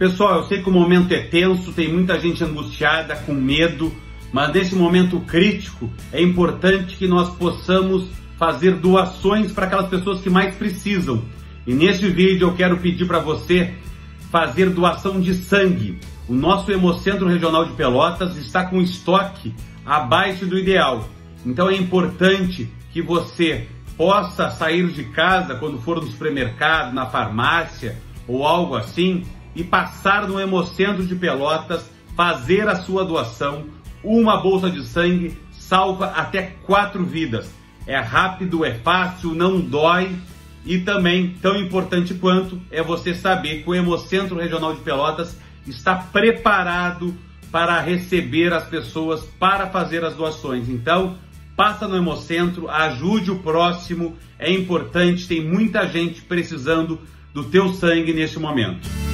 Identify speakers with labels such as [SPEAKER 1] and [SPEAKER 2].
[SPEAKER 1] Pessoal, eu sei que o momento é tenso, tem muita gente angustiada, com medo, mas nesse momento crítico é importante que nós possamos fazer doações para aquelas pessoas que mais precisam. E neste vídeo eu quero pedir para você fazer doação de sangue. O nosso Hemocentro Regional de Pelotas está com estoque abaixo do ideal. Então é importante que você possa sair de casa quando for no supermercado, na farmácia ou algo assim e passar no Hemocentro de Pelotas, fazer a sua doação. Uma bolsa de sangue salva até quatro vidas. É rápido, é fácil, não dói e também, tão importante quanto, é você saber que o Hemocentro Regional de Pelotas está preparado para receber as pessoas para fazer as doações. Então, passa no Hemocentro, ajude o próximo, é importante, tem muita gente precisando do teu sangue neste momento.